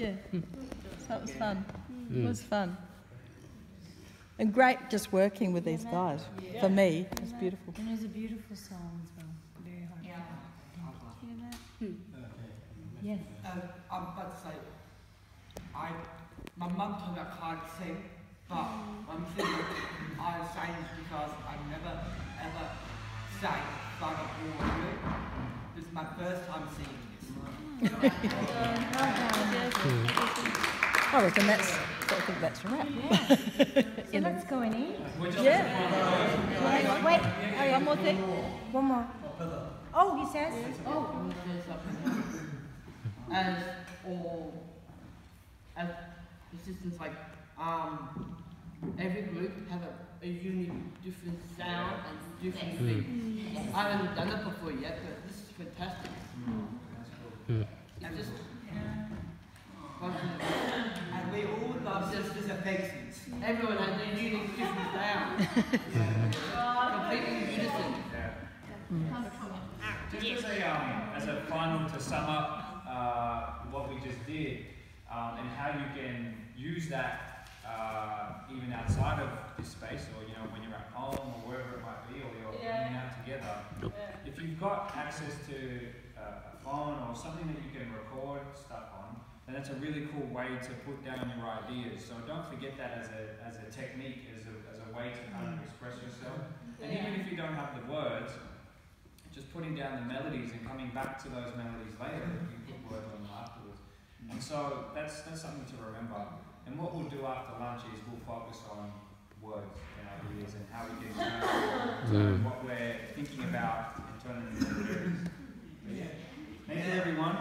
Yeah. So it was fun. It was fun. And great just working with these guys. For me, it was beautiful. And it was a beautiful song as well. Very hard. Yeah. Hear that? Hmm. Yes. Um, I'm about to say, I, my mum told me I can't sing, but hmm. I'm singing I sang because I never ever sang in front of all of you. This is my first time singing this. I reckon that's, I think that's a wrap. So let's go and eat. Yeah. Wait, wait. Oh, one more thing. One more. Oh, he says. Oh. I'm gonna say something. As all, as assistants like, um, every group have a, a unique, different sound and different thing. I haven't done it before yet, but this is fantastic. It's just, and we all love sisters affections. Everyone has a unique, different sound. Completely in unison. Just as a, um, as a final to sum up uh, what we just did um, and how you can use that uh, even outside of this space or you've got access to uh, a phone or something that you can record stuff on, then that's a really cool way to put down your ideas. So don't forget that as a, as a technique, as a, as a way to kind of express yourself. And even if you don't have the words, just putting down the melodies and coming back to those melodies later, you can put words on them afterwards. And so that's that's something to remember. And what we'll do after lunch is we'll focus on words and ideas and how we can turn what we're thinking about turn it everyone.